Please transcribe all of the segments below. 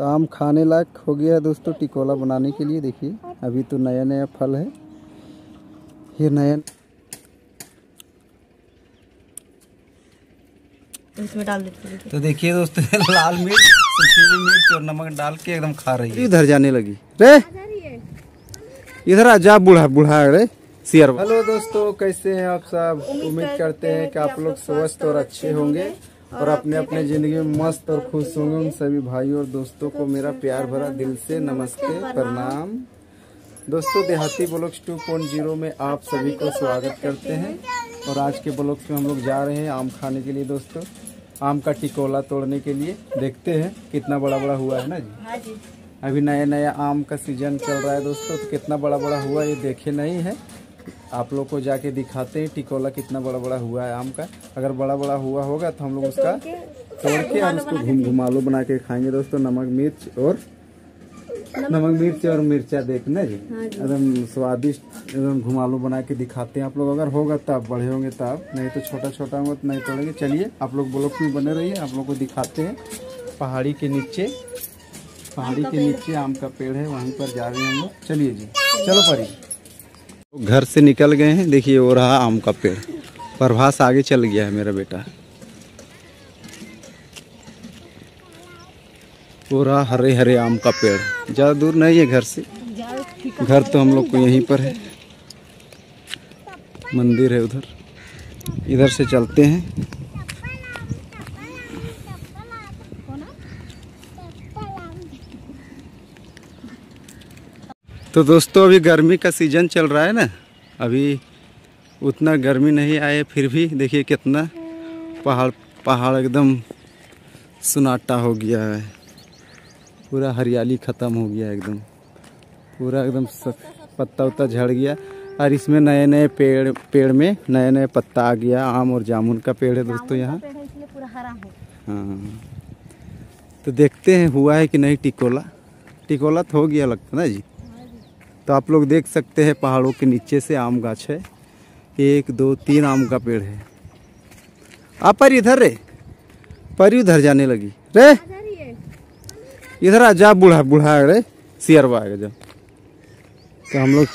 तो आम खाने लायक हो गया है दोस्तों टिकोला बनाने के लिए। देखिए अभी तो नया नया फल है। ये नया इसमें डाल देते तो देखिए दोस्तों लाल मिर्च सूखी हुई मिर्च और नमक डाल के एकदम खा रही है। इधर जाने लगी। रे! इधर आ जा बूढ़ा बूढ़ा रे हेलो दोस्तों कैसे हैं आप सब? उम्मीद करते हैं कि आप लोग स्वस्थ और अच्छे होंगे। और अपने अपने ज़िंदगी में मस्त और खुश होंगे उन सभी भाइयों और दोस्तों को मेरा प्यार भरा दिल से नमस्ते प्रणाम। दोस्तों देहाती ब्लॉग्स 2.0 में आप सभी को स्वागत करते हैं। और आज के ब्लॉग्स में हम लोग जा रहे हैं आम खाने के लिए दोस्तों। आम का टिकोला तोड़ने के लिए। देखते हैं कितना बड़ा बड़ा हुआ है ना जी? हाँ जी। अभी नया नया आम का सीज़न चल रहा है दोस्तों तो कितना बड़ा बड़ा हुआ ये देखे नहीं है। आप लोग को जाके दिखाते हैं टिकोला कितना बड़ा बड़ा हुआ है आम का। अगर बड़ा बड़ा हुआ होगा तो हम लोग उसका तोड़ के और उसको घुम घुमालू बना के खाएँगे दोस्तों नमक मिर्च और नमक मिर्च और मिर्चा देखना जी। एकदम स्वादिष्ट एकदम घुमालू बना के दिखाते हैं आप लोग। अगर होगा तब बड़े होंगे तब नहीं तो छोटा छोटा होगा तो नहीं तोड़ेंगे। चलिए आप लोग ब्लॉक में बने रहिए आप लोग को दिखाते हैं। पहाड़ी के नीचे पहाड़ी के नीचे आम का पेड़ है वहीं पर जा रहे हैं हम लोग। चलिए जी चलो परी। घर से निकल गए हैं। देखिए, वो रहा आम का पेड़। प्रभास आगे चल गया है मेरा बेटा। वो रहा हरे हरे आम का पेड़। ज़्यादा दूर नहीं है घर से। घर तो हम लोग को यहीं पर है। मंदिर है उधर। इधर से चलते हैं। तो दोस्तों अभी गर्मी का सीज़न चल रहा है ना। अभी उतना गर्मी नहीं आए फिर भी देखिए कितना पहाड़ पहाड़ एकदम सुनाटा हो गया है। पूरा हरियाली ख़त्म हो गया एकदम। पूरा एकदम पत्ता उत्ता झड़ गया। और इसमें नए नए पेड़ पेड़ में नए नए पत्ता आ गया। आम और जामुन का पेड़ है दोस्तों यहाँ। हाँ तो देखते हैं हुआ है कि नहीं टिकोला? टिकोला तो हो गया लगता ना जी। तो आप लोग देख सकते हैं पहाड़ों के नीचे से आम गाछ है। एक, दो, तीन आम का पेड़ है। आप पर इधर रे। पर उधर जाने लगी। रे। इधर आ जा, बूढ़ा बूढ़ा रे। सियरवा आएगा जब तो हम लोग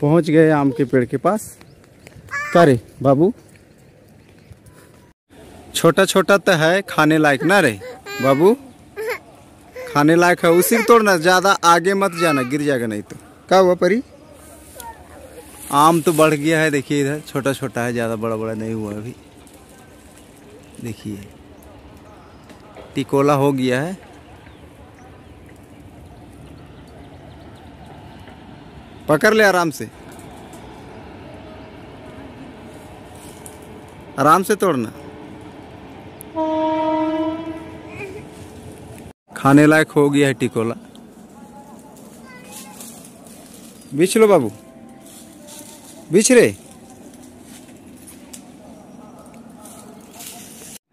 पहुँच गए आम के पेड़ के पास। क्या रे, बाबू? छोटा छोटा तो है, खाने लायक ना रे, बाबू? खाने लायक है, उसी को तोड़ना, ज़्यादा आगे मत जाना, गिर जाएगा नहीं तो। क्या हुआ परी? आम तो बढ़ गया है, देखिए इधर छोटा छोटा है, ज़्यादा बड़ा बड़ा नहीं हुआ अभी। देखिए, टिकोला हो गया है। पकड़ ले आराम से। आराम से तोड़ना। खाने लायक हो गया है टिकोला। बिछ लो बाबू। बिछ रे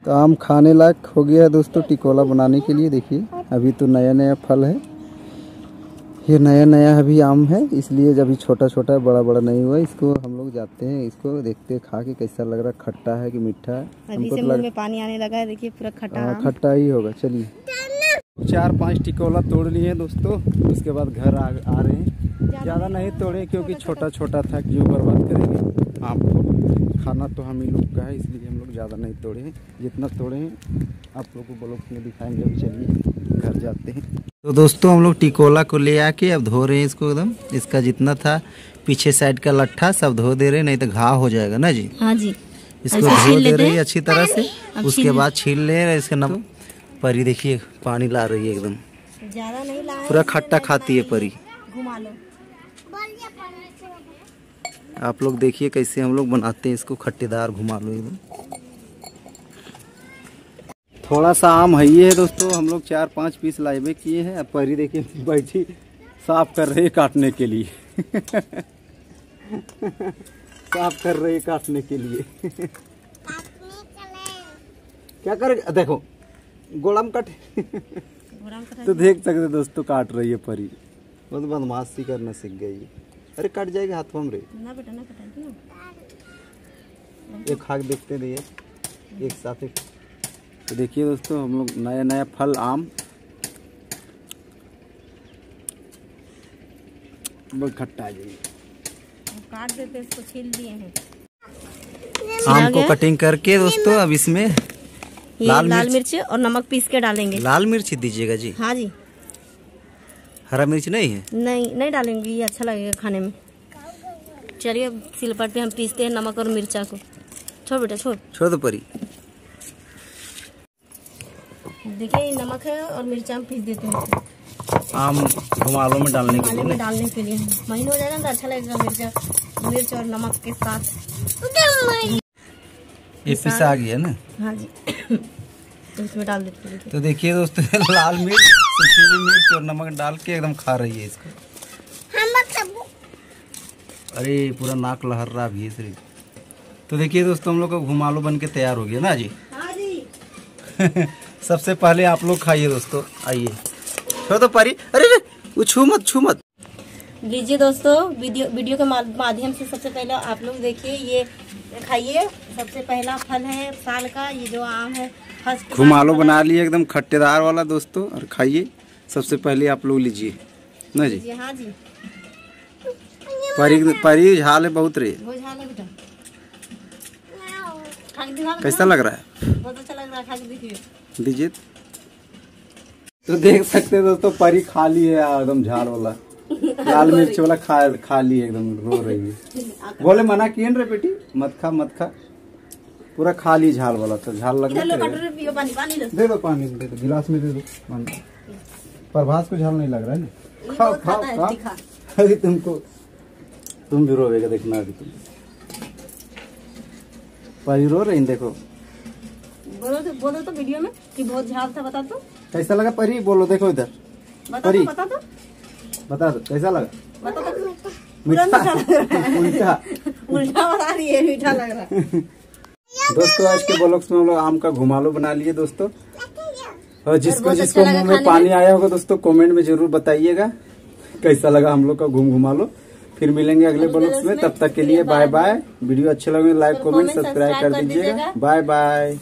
तो आम खाने लायक हो गया है दोस्तों टिकोला बनाने के लिए। देखिए अभी तो नया नया फल है। ये नया नया अभी आम है इसलिए अभी छोटा छोटा है बड़ा बड़ा नहीं हुआ इसको हम लोग जाते हैं इसको देखते हैं खा के कैसा लग रहा है खट्टा है कि मीठा है? अभी हमको से तो मुँह लग में पानी आने लगा है देखिए पूरा खट्टा हाँ खट्टा ही होगा चलिए। चार पाँच टिकोला तोड़ लिए हैं दोस्तों। उसके बाद घर आ, आ रहे हैं। ज़्यादा नहीं तोड़े क्योंकि छोटा छोटा था क्यों बर्बाद करेंगे आपको। खाना तो हम ही लोग का है इसलिए हम लोग ज़्यादा नहीं तोड़े हैं। जितना तोड़े हैं आप लोग को ब्लॉग में दिखाएँगे अभी चलिए घर जाते हैं। तो दोस्तों हम लोग टिकोला को ले आके अब धो रहे हैं इसको एकदम। इसका जितना था पीछे साइड का लट्ठा सब धो दे रहे हैं नहीं तो घाव हो जाएगा ना जी? हाँ जी। इसको धो दे रही। अच्छी तरह से। उसके बाद छील ले रहे इसके नम परी देखिए पानी ला रही है एकदम। ज़्यादा नहीं लाए पूरा खट्टा खाती है परी। घुमा लो। आप लोग देखिए कैसे हम लोग बनाते हैं इसको खट्टेदार घुमा लो एकदम। थोड़ा सा आम है ही है दोस्तों हम लोग चार पाँच पीस लाइबे किए हैं। अब परी देखिए बैठी साफ़ कर रही है काटने के लिए। साफ़ कर रही है काटने के लिए। क्या करे? देखो गोड़म कट। तो देख सकते दोस्तों काट रही है परी। बहुत बदमाशी करना सीख गई। अरे कट जाएगी हाथ में रे ना बेटा ना एक हाथ देखते रहिए एक साथ एक तो देखिए दोस्तों हम लोग नया नया फल आम। बहुत खट्टा आ जाएगी काट देते इसको छील दिए हैं। आम को कटिंग करके दोस्तों अब इसमें ये लाल लाल, मिर्च। और नमक पीस के डालेंगे। लाल मिर्च दीजिएगा जी। हाँ जी। हरा मिर्च नहीं है? नहीं नहीं डालेंगे ये अच्छा लगेगा खाने में। चलिए सिलपट पे हम पीसते हैं नमक और मिर्चा को। छोड़ बेटा छोड़। छोड़ दो परी। देखिए ये नमक है और मिर्चा हम पीस देते हैं। आम घुमालों में डालने के लिए डालने के लिए। महीन हो जाएगा तो अच्छा लगेगा मिर्चा मिर्च और नमक के साथ। ये पिसा गया ना। हाँ जी। तो इसमें डाल देते हैं। तो देखिए दोस्तों लाल मिर्च सूखी हुई मिर्च और नमक डाल के एकदम खा रही है इसको। अरे पूरा नाक लहर रहा भी है शरीर तो देखिए दोस्तों हम लोग का घुमालो बन के तैयार हो गया ना जी? हाँ जी। सबसे पहले आप लोग खाइए दोस्तों आइए। छोड़ दो पारी। अरे अरे वो छू मत छू मत। लीजिए दोस्तों वीडियो वीडियो के माध्यम से सबसे पहले आप लोग देखिए ये खाइए। सबसे पहला फल है साल का ये जो आम है फ़र्स्ट घुमालो बना लिए एकदम खट्टेदार वाला दोस्तों और खाइए। सबसे पहले आप लोग लीजिए। ना जी? जी हाँ जी। परी परी झाल है बहुत रे। वो झाल है बेटा। खा के दिखा कैसा लग रहा है? बहुत अच्छा लग रहा है दीजिए। तो देख सकते हैं दोस्तों परी खाली है एकदम झाल वाला। लाल मिर्च वाला खा खा ली एकदम रो रही है। बोले मना किए न रे बेटी? मत खा मत खा। पूरा खा ली झाल वाला तो झाल इधर लगने लो करेगा। कटोरे पियो पानी पानी दे। दो पानी दे दो गिलास में दे दो पानी। प्रभास को झाल नहीं लग रहा है ना? खाओ खाओ खाओ। अभी तुमको तुम भी रोवेगा देखना अभी तुम। परी रो रही देखो। बोलो तो बोलो तो वीडियो में कि बहुत झाल था बता तो। कैसा लगा परी? बोलो देखो इधर। बता परी। तो बता तो। बता दो कैसा लगा? बता मीठा? उल्टा। उल्टा बता रही है मीठा लग रहा है। दोस्तों आज के ब्लॉग्स में हम लोग आम का घुमालो बना लिए दोस्तों। और जिसको जिसको अच्छा मुँह में पानी आया होगा दोस्तों कमेंट में ज़रूर बताइएगा। कैसा लगा हम लोग का घूम घुमालो? फिर मिलेंगे अगले ब्लॉग्स में। तब तक के लिए बाय बाय वीडियो अच्छे लगे लाइक कमेंट सब्सक्राइब कर दीजिएगा। Bye bye